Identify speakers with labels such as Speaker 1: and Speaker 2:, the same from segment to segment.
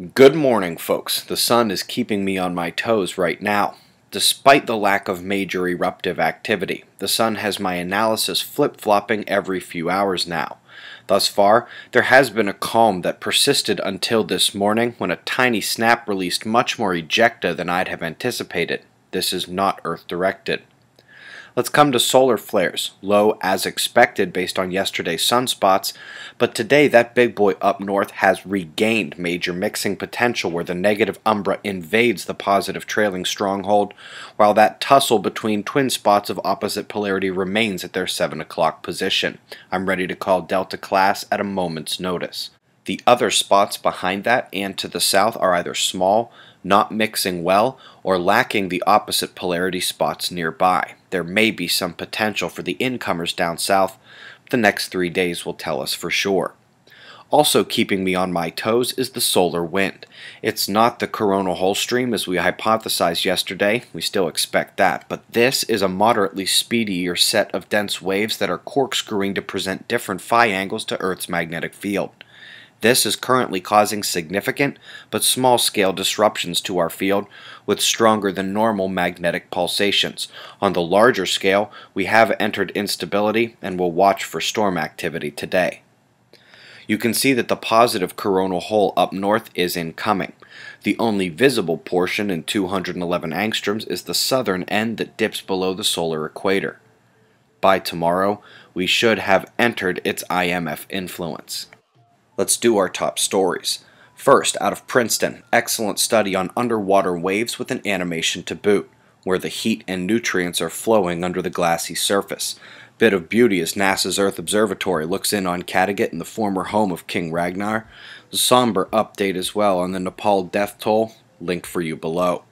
Speaker 1: Good morning, folks. The sun is keeping me on my toes right now. Despite the lack of major eruptive activity, the sun has my analysis flip flopping every few hours now. Thus far, there has been a calm that persisted until this morning when a tiny snap released much more ejecta than I'd have anticipated. This is not Earth directed. Let's come to solar flares, low as expected based on yesterday's sunspots, but today that big boy up north has regained major mixing potential where the negative umbra invades the positive trailing stronghold, while that tussle between twin spots of opposite polarity remains at their 7 o'clock position. I'm ready to call Delta class at a moment's notice. The other spots behind that and to the south are either small, not mixing well, or lacking the opposite polarity spots nearby. There may be some potential for the incomers down south. The next three days will tell us for sure. Also keeping me on my toes is the solar wind. It's not the coronal hole stream as we hypothesized yesterday, we still expect that, but this is a moderately speedier set of dense waves that are corkscrewing to present different phi angles to Earth's magnetic field. This is currently causing significant but small scale disruptions to our field with stronger than normal magnetic pulsations. On the larger scale, we have entered instability and will watch for storm activity today. You can see that the positive coronal hole up north is incoming. The only visible portion in 211 angstroms is the southern end that dips below the solar equator. By tomorrow, we should have entered its IMF influence. Let's do our top stories. First, out of Princeton, excellent study on underwater waves with an animation to boot, where the heat and nutrients are flowing under the glassy surface. Bit of beauty as NASA's Earth Observatory looks in on Kattegat and the former home of King Ragnar. Somber update as well on the Nepal death toll, linked for you below.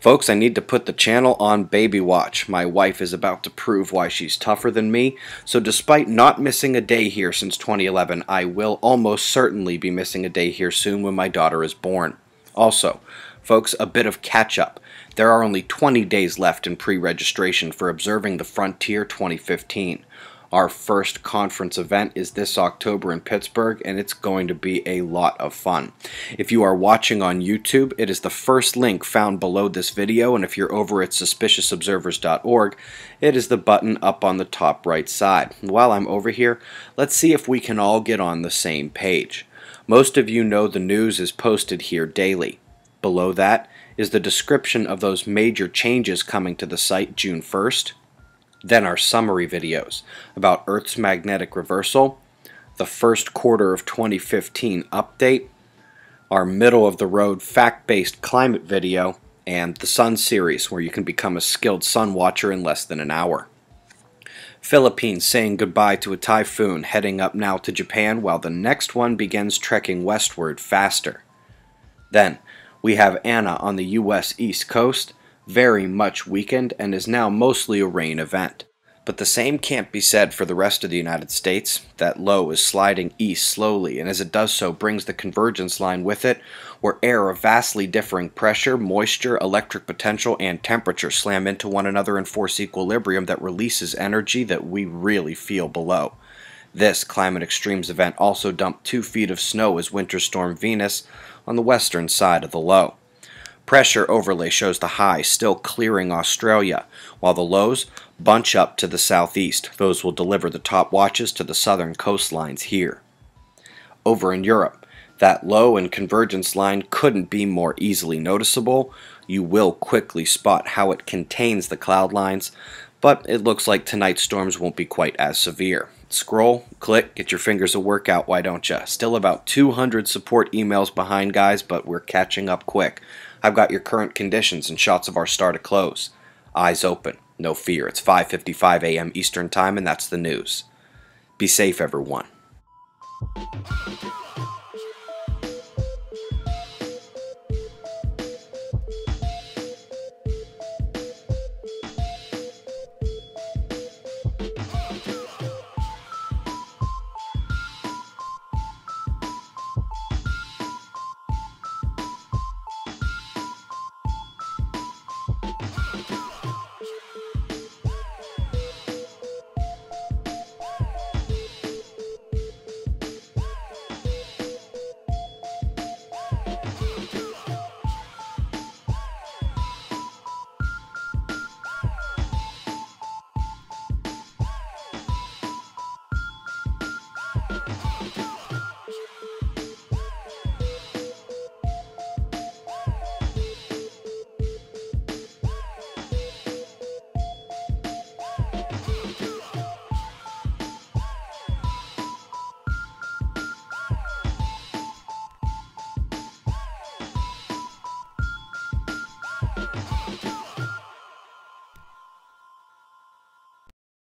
Speaker 1: Folks, I need to put the channel on baby watch. My wife is about to prove why she's tougher than me, so despite not missing a day here since 2011, I will almost certainly be missing a day here soon when my daughter is born. Also, folks, a bit of catch up. There are only 20 days left in pre registration for observing the Frontier 2015. Our first conference event is this October in Pittsburgh, and it's going to be a lot of fun. If you are watching on YouTube, it is the first link found below this video, and if you're over at suspiciousobservers.org, it is the button up on the top right side. While I'm over here, let's see if we can all get on the same page. Most of you know the news is posted here daily. Below that is the description of those major changes coming to the site June 1st, then our summary videos about Earth's magnetic reversal, the first quarter of 2015 update, our middle of the road fact based climate video, and the Sun series where you can become a skilled sun watcher in less than an hour. Philippines saying goodbye to a typhoon heading up now to Japan while the next one begins trekking westward faster. Then, we have Ana on the US East Coast very much weakened and is now mostly a rain event. But the same can't be said for the rest of the United States. That low is sliding east slowly, and as it does so, brings the convergence line with it, where air of vastly differing pressure, moisture, electric potential, and temperature slam into one another and force equilibrium that releases energy that we really feel below. This climate extremes event also dumped two feet of snow as Winter Storm Venus on the western side of the low. Pressure overlay shows the high still clearing Australia, while the lows bunch up to the southeast. Those will deliver the top watches to the southern coastlines here. Over in Europe, that low and convergence line couldn't be more easily noticeable. You will quickly spot how it contains the cloud lines, but it looks like tonight's storms won't be quite as severe. Scroll, click, get your fingers a workout, why don't you? Still about 200 support emails behind, guys, but we're catching up quick. I've got your current conditions and shots of our star to close. Eyes open, no fear. It's 5:55 a.m. Eastern Time and that's the news. Be safe everyone.